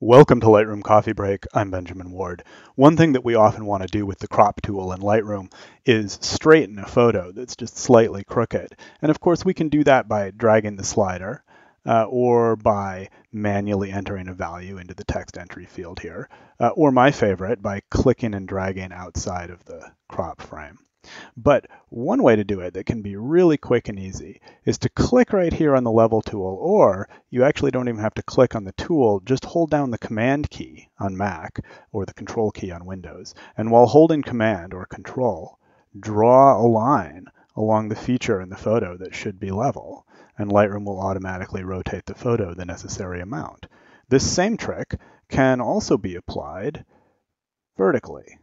Welcome to Lightroom Coffee Break. I'm Benjamin Warde. One thing that we often want to do with the crop tool in Lightroom is straighten a photo that's just slightly crooked. And of course, we can do that by dragging the slider uh, or by manually entering a value into the text entry field here, uh, or my favorite, by clicking and dragging outside of the crop frame. But one way to do it that can be really quick and easy is to click right here on the level tool, or you actually don't even have to click on the tool, just hold down the command key on Mac or the control key on Windows. And while holding command or control, draw a line along the feature in the photo that should be level, and Lightroom will automatically rotate the photo the necessary amount. This same trick can also be applied vertically.